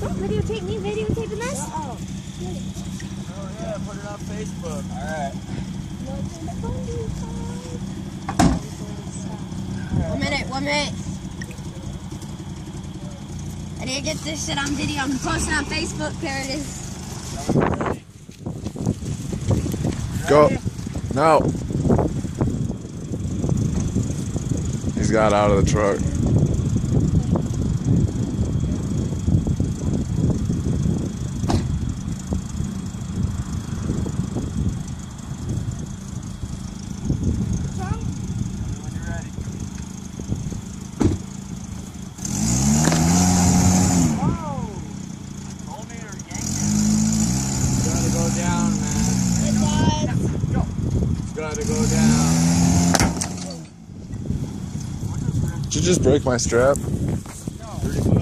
Oh, videotape me videotaping this? Oh yeah, put it on Facebook. Alright. One minute, one minute. I need to get this shit on video. I'm posting on Facebook. There it is. Go. No. He's got out of the truck. down, man. Go. It's gotta go down. Did you just break my strap? No.